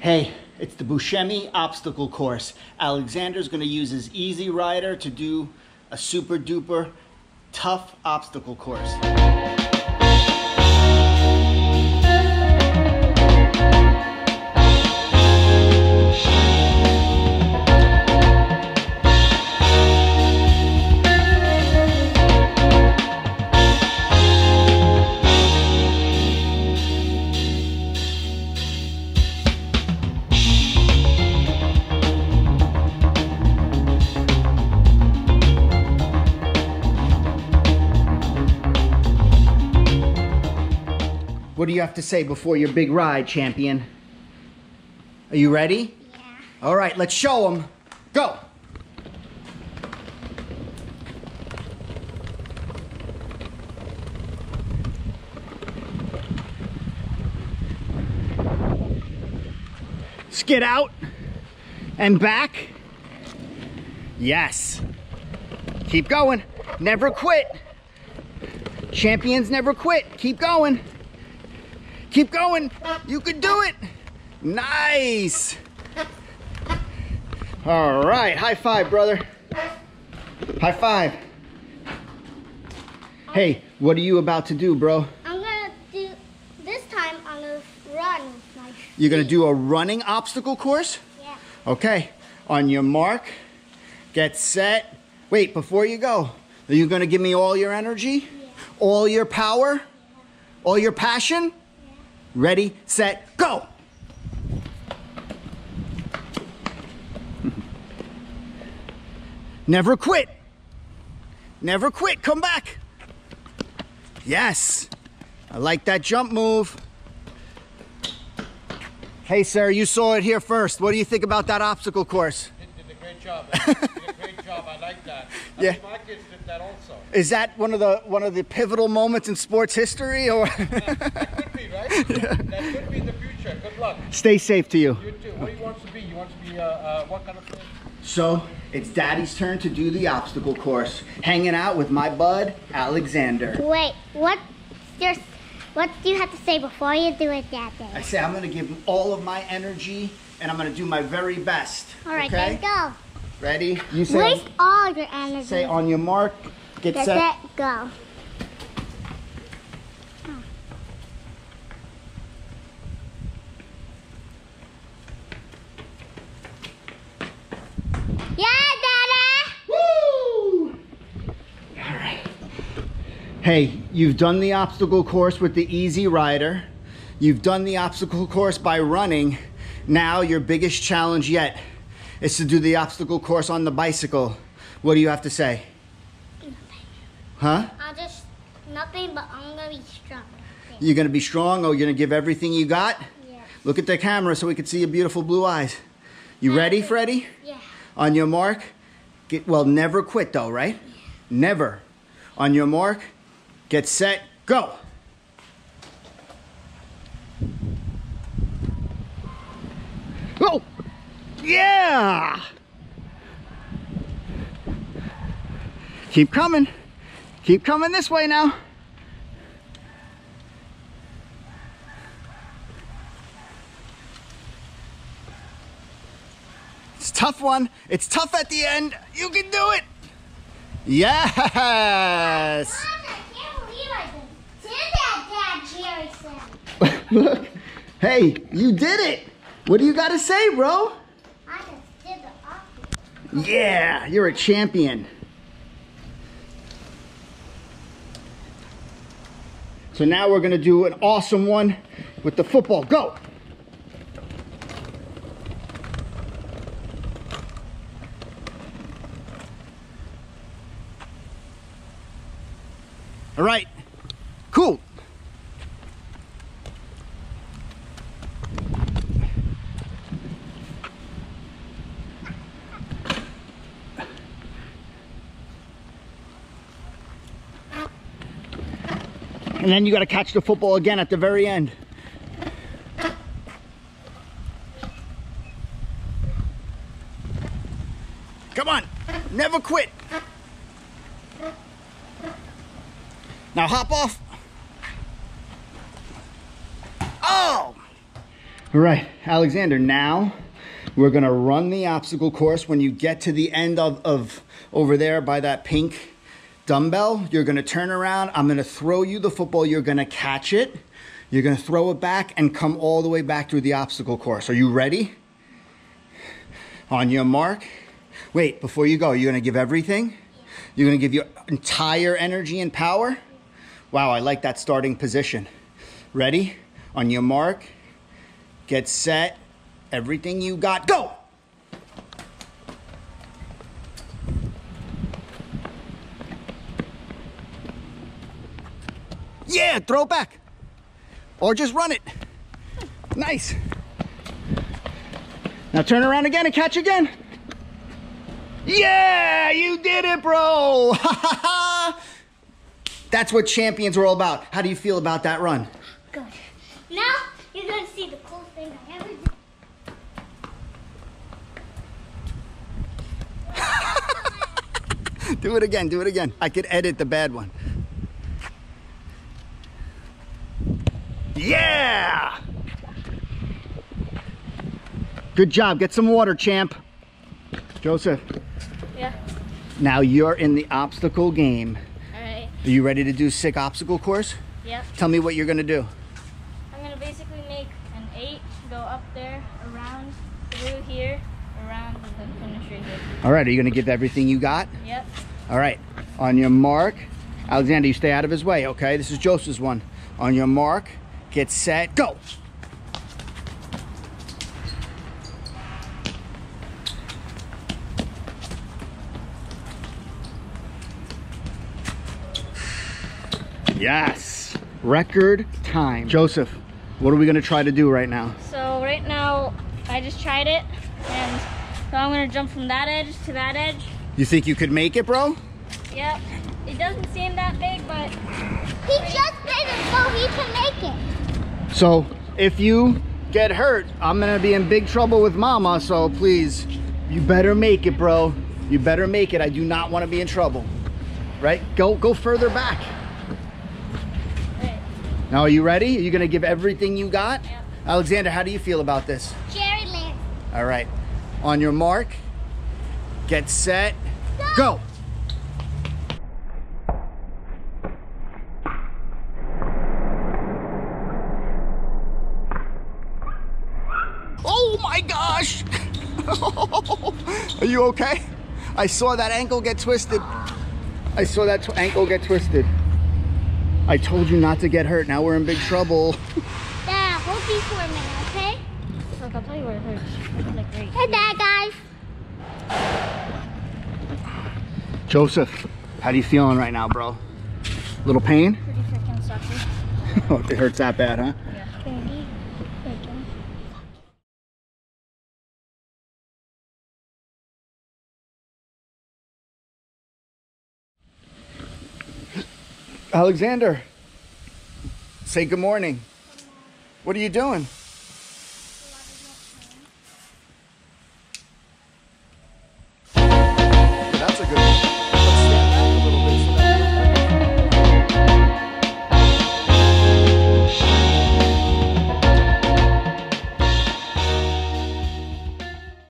Hey, it's the Buscemi obstacle course. Alexander's gonna use his EZ Roller to do a super duper tough obstacle course. Do you have to say before your big ride, champion? Are you ready? Yeah. All right, let's show them. Go. Skid out and back. Yes. Keep going. Never quit. Champions never quit. Keep going. Keep going. You can do it. Nice. All right. High five, brother. High five. Hey, what are you about to do, bro? I'm gonna do this time. I'm gonna run. You're going to do a running obstacle course? Yeah. Okay. On your mark, get set. Wait, before you go, are you going to give me all your energy? Yeah. All your power? Yeah. All your passion? Ready, set, go! Never quit. Never quit. Come back. Yes. I like that jump move. Hey, sir, you saw it here first. What do you think about that obstacle course? Did, did a great job. did a great job. I like that. I Yeah. Think my kids did that also. Is that one of the one of the pivotal moments in sports history or That could be, right? That could be the future. Good luck. stay safe to you? You too. What do you want to be? You want to be uh, uh, what kind of player? So, it's daddy's turn to do the obstacle course. Hanging out with my bud Alexander. Wait. What? Your. What do you have to say before you do it, Dad? I say I'm going to give all of my energy and I'm going to do my very best. All right, okay? then go. Ready? You say Waste all your energy. say on your mark, get, Get set. set, go. Yeah, Daddy. Woo! All right. Hey, you've done the obstacle course with the EZ Roller. You've done the obstacle course by running. Now your biggest challenge yet is to do the obstacle course on the bicycle. What do you have to say? Nothing. Huh? I'll just nothing, but I'm gonna be strong. You're gonna be strong or you're gonna give everything you got? Yeah. Look at the camera so we can see your beautiful blue eyes. You ready, Freddie? Yeah. On your mark, get well, never quit though, right? Yeah. Never. On your mark, get set, go. Yeah! Keep coming. Keep coming this way now. It's a tough one. It's tough at the end. You can do it. Yes. I can't believe I did that, Dad Jerry said. Look. Hey, you did it. What do you got to say, bro? I just did the opposite. Yeah, you're a champion. So now we're going to do an awesome one with the football. Go. All right. Cool. And then you got to catch the football again at the very end. Come on. Never quit. Now hop off. Oh! All right, Alexander, now we're gonna run the obstacle course. When you get to the end of, of over there by that pink dumbbell, you're gonna turn around. I'm gonna throw you the football. You're gonna catch it. You're gonna throw it back and come all the way back through the obstacle course. Are you ready? On your mark. Wait, before you go, you're gonna give everything? You're gonna give your entire energy and power? Wow, I like that starting position. Ready? On your mark, get set, everything you got, go! Yeah, throw it back. Or just run it. Nice. Now turn around again and catch again. Yeah, you did it, bro. That's what champions are all about. How do you feel about that run? Good. Now you're gonna see the cool thing I ever did. Do it again, do it again. I could edit the bad one. Yeah! Good job. Get some water, champ. Joseph, Yeah. now you're in the obstacle game. All right. Are you ready to do sick obstacle course? Yep. Tell me what you're gonna do. I'm gonna basically make an eight, go up there, around, through here, around, and then finish right here. All right, are you gonna give everything you got? Yep. All right, on your mark, Alexander, you stay out of his way, okay? This is Joseph's one. On your mark, get set, go. Yes, record time. Joseph, what are we gonna try to do right now? So right now, I just tried it, and so I'm gonna jump from that edge to that edge. You think you could make it, bro? Yep. It doesn't seem that big, but He just did it so he can make it. So if you get hurt, I'm gonna be in big trouble with mama. So please, you better make it, bro. You better make it. I do not want to be in trouble. Right? Go go further back. Alright. Now are you ready? Are you gonna give everything you got? Yep. Alexander, how do you feel about this? Jerry Lynn. All right. On your mark, get set, go. Oh my gosh! Are you okay? I saw that ankle get twisted. I saw that tw- ankle get twisted. I told you not to get hurt. Now we're in big trouble. Dad, hold these for a minute, okay? Look, I'll tell you where it hurts. Like right Hey, Dad, guys. Joseph, how do you feeling right now, bro? Little pain? Pretty freaking sucky. Oh, it hurts that bad, huh? Yeah. Ready? Ready. Alexander, say good morning. What are you doing?